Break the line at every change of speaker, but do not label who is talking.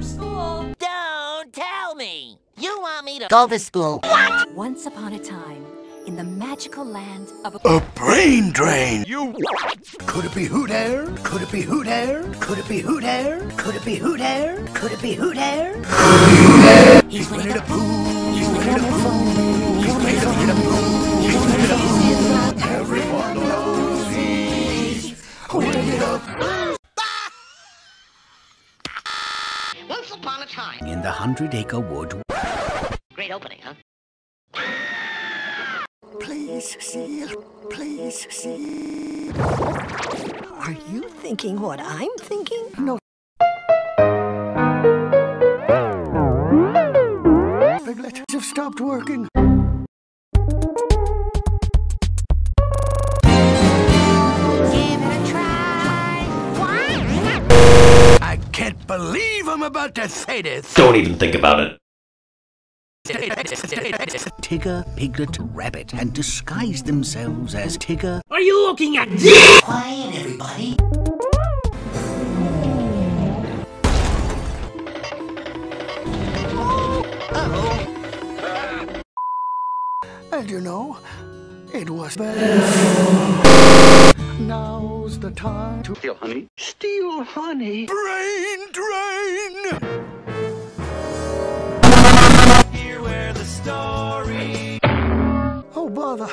for school.
Don't tell me! You want me to go to school?
Once upon a time, in the magical land of a...
A brain drain! You... Could it be Hoot Air? Could it be Hoot Air? Could it be Hoot Air? Could it be Hoot Air? Could it be Hoot Air? He's Winnie the Pooh!
Once upon a time.
In the Hundred Acre Wood.
Great opening, huh?
Please, Seal. Please, Seal.
Are you thinking what I'm thinking?
No. Piglet have stopped working. Believe I'm about to say this.
Don't even think about it.
Tigger, Piglet, Rabbit had disguised themselves as Tigger.
Are you looking at
Quiet, everybody.
And you know, it was bad time to
steal honey.
Steal honey. Brain drain.
Where the story.
Oh bother.